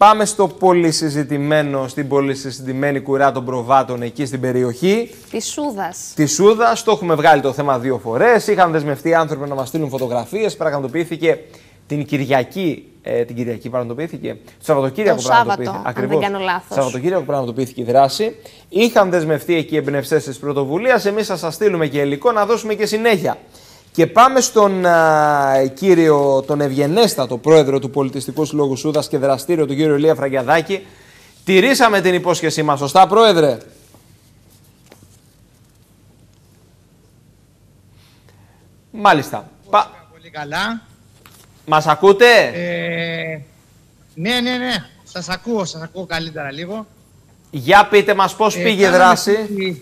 Πάμε στο πολύ συζητημένο, στην πολύ συζητημένη κουρά των προβάτων εκεί στην περιοχή. Της Σούδας. Της Σούδας. Το έχουμε βγάλει το θέμα δύο φορές. Είχαν δεσμευτεί άνθρωποι να μας στείλουν φωτογραφίες. Πραγματοποιήθηκε την Κυριακή. Ε, την Κυριακή πραγματοποιήθηκε. Το Σαββατοκύριακο Το πραγματοποιήθηκε. Σάββατο, αν Ακριβώς. δεν κάνω λάθος. Σαββατοκύριακο πραγματοποιήθηκε η δράση. Είχαν δεσμευτεί εκεί οι εμπνευστές της πρωτοβουλίας. Εμείς θα σας στείλουμε και υλικό να δώσουμε και συνέχεια. Και πάμε στον α, κύριο, τον ευγενέστατο πρόεδρο του Πολιτιστικού Συλλόγου Σούδας και δραστήριο, τον κύριο Ηλία Φραγκιαδάκη. Τηρήσαμε την υπόσχεσή μας, σωστά, πρόεδρε; Μάλιστα. Πα... Πολύ καλά. Μας ακούτε; Ε, ναι, ναι, ναι. Σας ακούω, σας ακούω καλύτερα λίγο. Για πείτε μας πώς Ε, πήγε η κάναμε δράση. τη-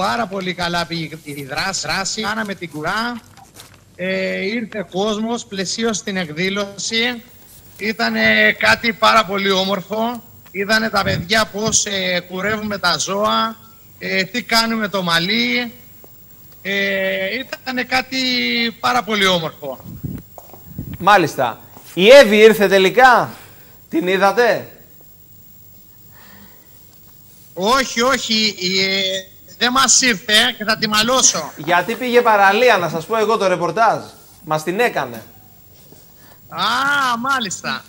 Πάρα πολύ καλά πήγε η δράση. δράση. Κάναμε την κουρά. Ε, ήρθε κόσμος, πλαισίωσε την εκδήλωση. Ήταν κάτι πάρα πολύ όμορφο. Είδανε τα παιδιά πώς ε, κουρεύουμε τα ζώα, ε, τι κάνουμε το μαλλί. Ε, ήταν κάτι πάρα πολύ όμορφο. Μάλιστα. Η Εύη ήρθε τελικά. Την είδατε; Όχι, όχι, ε, δεν μας ήρθε και θα τη μαλώσω. Γιατί πήγε παραλία, να σας πω εγώ το ρεπορτάζ. Μας την έκανε. Α, μάλιστα.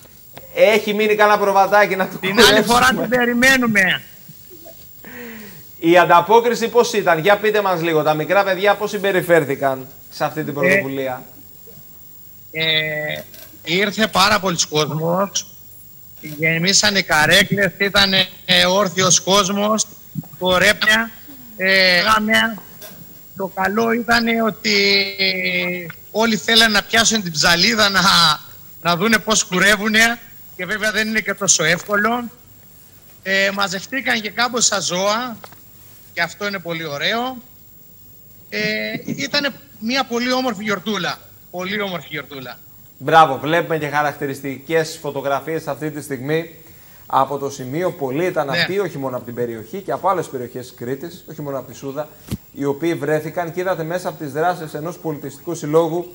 Έχει μείνει κανένα προβατάκι να του Την άλλη φορά κουρεύσουμε. την περιμένουμε. Η ανταπόκριση πώς ήταν; Για πείτε μας λίγο. Τα μικρά παιδιά πώς συμπεριφέρθηκαν σε αυτή την πρωτοβουλία; Ε, ήρθε πάρα πολλοί κόσμος. Γεμίσαν οι καρέκλες, ήταν ε, όρθιος κόσμος, χορέπια, ε, γάμια. Το καλό ήταν ότι όλοι θέλαν να πιάσουν την ψαλίδα να, να δούνε πώς κουρεύουνε και βέβαια δεν είναι και τόσο εύκολο. Ε, μαζευτήκαν και κάμποσα ζώα και αυτό είναι πολύ ωραίο. Ε, ήταν μια πολύ όμορφη γιορτούλα. Πολύ όμορφη γιορτούλα. Μπράβο, βλέπουμε και χαρακτηριστικές φωτογραφίες αυτή τη στιγμή από το σημείο. Πολλοί ήταν Ναι. αυτοί, όχι μόνο από την περιοχή και από άλλες περιοχές της Κρήτης, όχι μόνο από τη Σούδα, οι οποίοι βρέθηκαν και είδατε μέσα από τις δράσεις ενός πολιτιστικού συλλόγου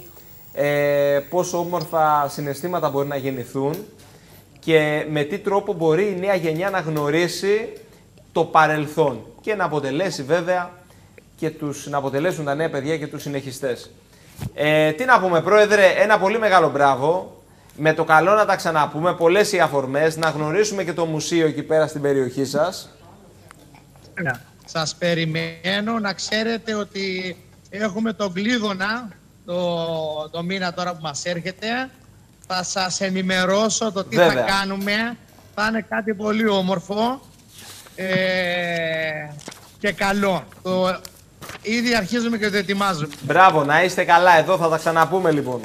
ε, πόσο όμορφα συναισθήματα μπορεί να γεννηθούν και με τι τρόπο μπορεί η νέα γενιά να γνωρίσει το παρελθόν και να αποτελέσει βέβαια και τους, να αποτελέσουν τα νέα παιδιά και τους συνεχιστές. Ε, τι να πούμε, Πρόεδρε, ένα πολύ μεγάλο μπράβο. Με το καλό να τα ξαναπούμε, πολλές οι αφορμές, να γνωρίσουμε και το μουσείο εκεί πέρα στην περιοχή σας. Σας περιμένω να ξέρετε ότι έχουμε τον κλείδωνα το, το μήνα τώρα που μας έρχεται. Θα σας ενημερώσω το τι Βέβαια. θα κάνουμε. Θα είναι κάτι πολύ όμορφο ε, και καλό. Το, ήδη αρχίζουμε και το ετοιμάζουμε. Μπράβο, να είστε καλά, εδώ θα τα ξαναπούμε λοιπόν.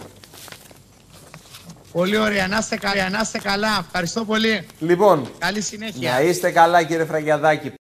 Πολύ ωραία. Να είστε καλά. Να είστε καλά. Ευχαριστώ πολύ. Λοιπόν, Καλή συνέχεια. να είστε καλά κύριε Φραγκιαδάκη.